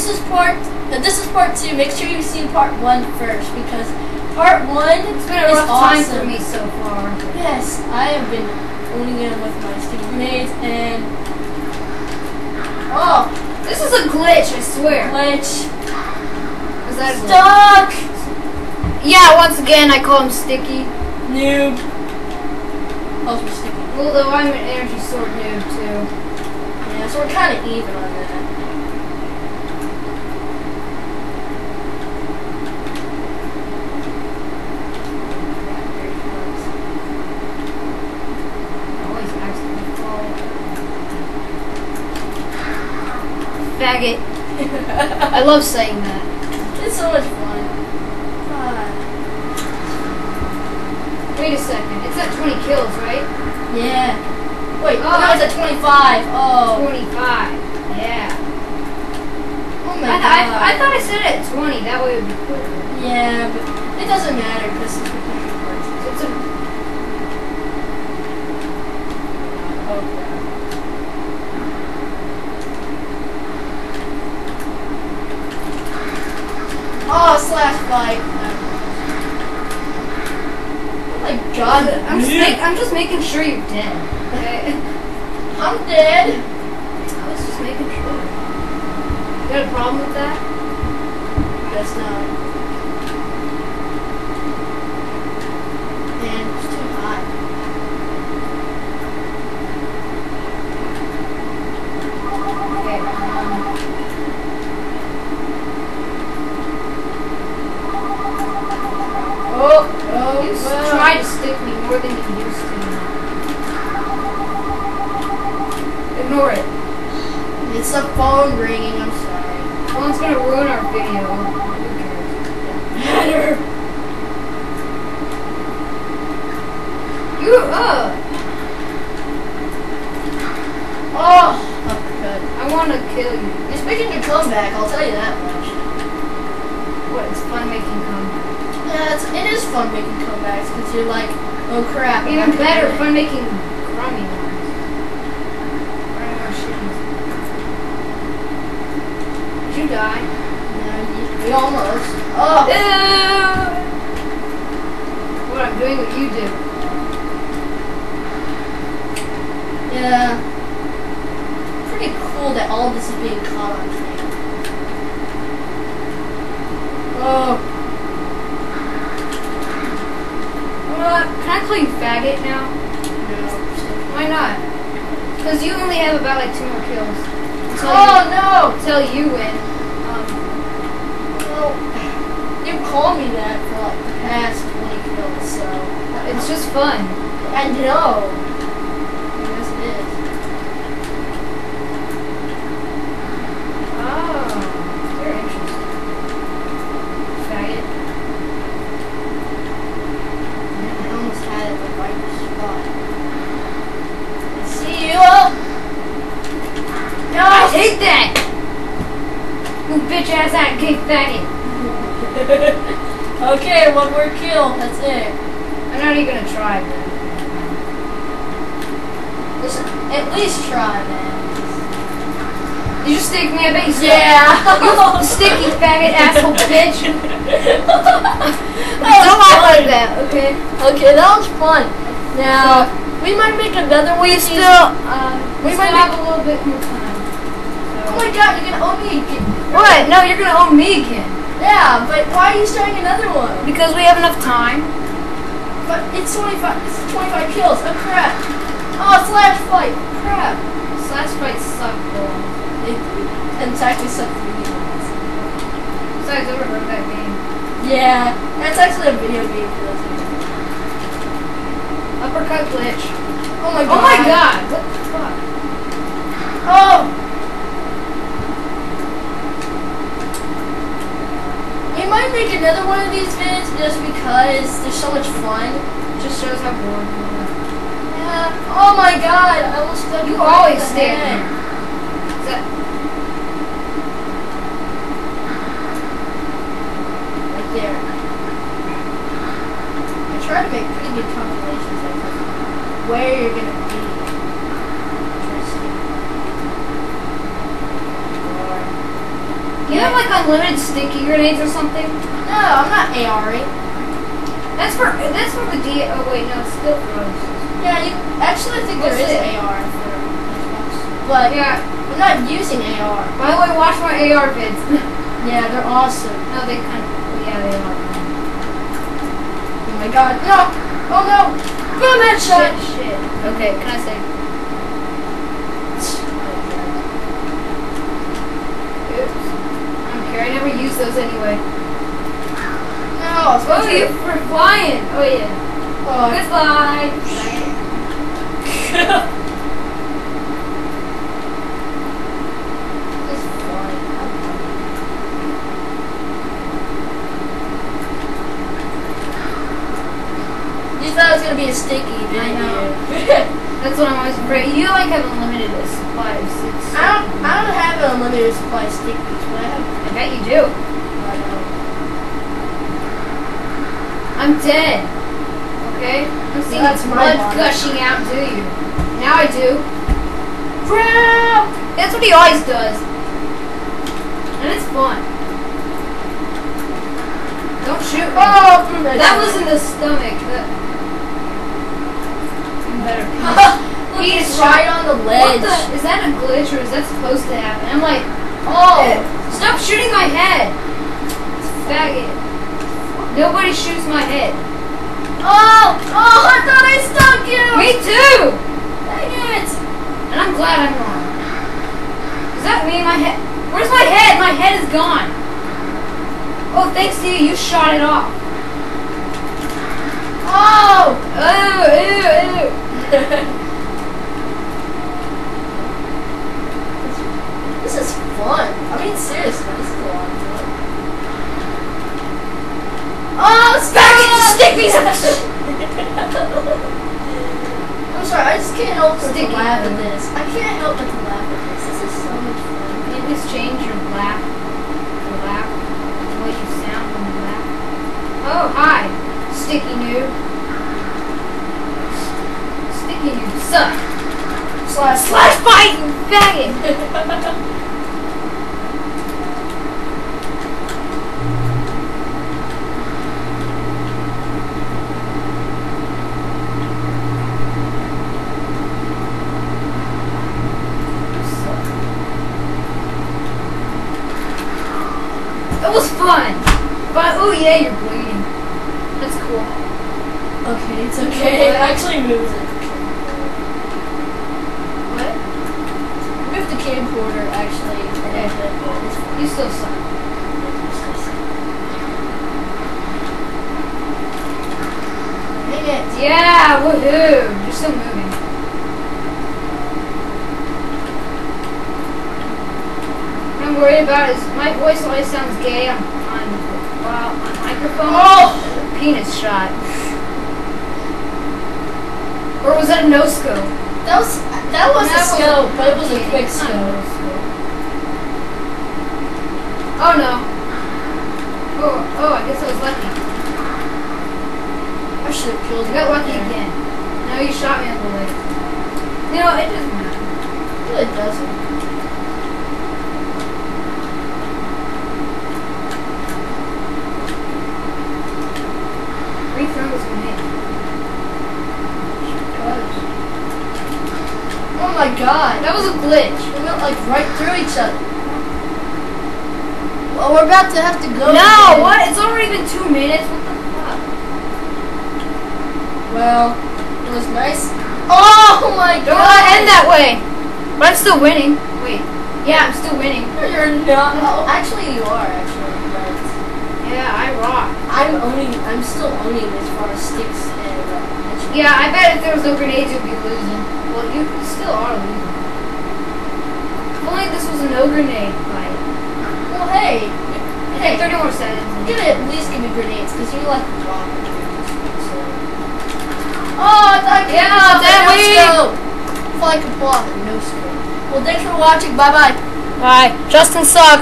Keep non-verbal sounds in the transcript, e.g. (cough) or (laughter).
this is part, uh, this is part two. Make sure you see part one first because part one It's been a is rough awesome. time for me so far. Yes, I have been owning it with my student mates and oh, This is a glitch, I swear. glitch Is that glitch? stuck. Yeah, once again, I call him Sticky. Noob. We're sticky. Although I'm an energy sword noob too. Yeah, so we're kind of even on that. Faggot. I love saying that. It's so much fun. Ah, Wait a second. It's at 20 kills, right? yeah. Wait, Oh. now it's at 25. Oh, 25. Yeah. oh my th- god. I, I thought I said it at 20. That way it would be quicker. Yeah, but it doesn't matter because it's recording parts. It's a, Oh, crap. Oh. Oh my god. I'm, just make, I'm just making sure you're dead. Okay? (laughs) I'm dead. I was just making sure. You got a problem with that? Guess not. Man, it's too hot. Okay. Um, Oh, oh, you well. try to stick me more than you used to. Ignore it. It's the phone ringing. I'm sorry. Phone's gonna ruin our video. Better. You, uh, Oh, uppercut. I wanna kill you. You're making a comeback. I'll tell you that much. What, it's fun making comebacks. Yeah, it's, it is fun making comebacks because you're like, oh crap. I'm Even better, fun making crummy ones. Crummy more shitties. Did you die? Yeah, we almost. Oh, What, I'm doing what you do. yeah. Pretty cool that all this is being caught on film. Oh, Uh, can I call you faggot now? no. Why not? Because you only have about like two more kills. Until, Oh, you, no. until you win. Um, Well, you called me that for like the past 20 kills, so. it's just fun. I know. Yes, it is. Oh, very interesting. Faggot. Man, I almost had it the right spot. I see you. No! I hate that! You ass that okay, one more kill. That's it. I'm not even gonna try, man. At least try, man. You just stick me, bet you. Yeah. You sticky faggot asshole (laughs) bitch. That Don't act fun. like that, okay? Okay, that was fun. Now we might make another one. We still, um, We we might still have a little bit more time. Oh my god, you're gonna owe me again. What? No, you're gonna own me again. Yeah, but why are you starting another one? Because we have enough time. But it's 25. It's 25 kills. Oh crap. Oh, slash fight. Crap. Slash fights suck, though. And it's actually something we need. Besides, I never heard that game. Yeah, that's actually a video game for those. Uppercut glitch. Oh my god. Oh my god! What the fuck? Oh! We might make another one of these vids just because they're so much fun. Just shows how bored you are. Yeah. Oh my god, I almost stuck You always stay Right there. I try to make pretty good compilations like this. Where you're gonna be. Interesting. Or- You have like unlimited sticky grenades or something? No, I'm not ARing. That's for that's for the D. Oh wait, no, it's still throws. Yeah, you actually I think What's there is it? AR for Xbox. But Yeah. I'm not using AR. By the way, watch my AR vids. (laughs) Yeah, they're awesome. no, they kind of. Yeah, they are. Oh my god. No! Oh no! Boom headshot! Shit, shit. Okay, can I say? Oops. I don't care. I never use those anyway. No, it's Oh, you were flying. Oh yeah. Oh, Good fly. You thought it was gonna be a sticky, didn't I know. you? (laughs) That's what I'm always afraid. You like have unlimited supplies. It's, I don't. I don't have an unlimited supply of stickies, but I have. I bet you do. I'm dead. Okay? I'm seeing That's my blood body. gushing out, do you? Now I do. Crap! That's what he always does. And it's fun. Don't shoot me. Oh, That was in the stomach. That... Better. (laughs) He is right on the What ledge. the? Is that a glitch or is that supposed to happen? I'm like, Oh, stop shooting my head. Faggot. Nobody shoots my head. oh, oh! I thought I stuck you. Me too! Dang it! And I'm glad I'm wrong. Does that mean my head? Where's my head? My head is gone. Oh, thanks to you, you shot it off. Oh! Oh, ew, ew. this is fun. I mean, seriously, this is a lot of fun. Oh, Faggot, stick me I'm sorry, I just can't help but to laugh at this. I can't help but to laugh at this. This is so much fun. Can you just change your laugh? Your laugh? The way you sound when you laugh? Oh, hi. Sticky noob. Sticky noob suck. Slash Slash fight, you faggot! (laughs) It was fun! But, oh yeah, you're bleeding. That's cool. Okay, it's okay. It actually moves it. What? Move the camcorder actually a little bit, but it's fine. You still suck. Dang it. Yeah, woohoo! You're still moving. What I'm worried about is my voice always sounds gay on well, on microphone. Oh! Penis shot. Or was that a no scope? That was that was a scope, but it was a quick scope. Oh no. Oh, oh, I guess I was lucky. I should have killed I you. got lucky there. again. Now you shot me in the leg. You know, it doesn't matter. It really doesn't. Was grenade. Oh my god. That was a glitch. We went like right through each other. Well, we're about to have to go. No, again. what? It's already been two minutes. What the fuck? Well, it was nice. Oh, (laughs) oh my god! Don't let it end that way. But I'm still winning. Wait. Yeah, I'm still winning. You're not. Oh, actually, you are actually. But Yeah, I rock. I'm owning. I'm still owning as far as sticks and. Uh. Yeah, I bet if there was no grenades, you'd be losing. Well, you still are losing. If only this was a no grenade fight. Well, hey. Hey, 30 more seconds. Gonna at least give me grenades because you like so. Oh, I thought I Yeah, block that scope. I thought I could block a no scope. Well, thanks for watching. Bye bye. Bye. Justin sucks.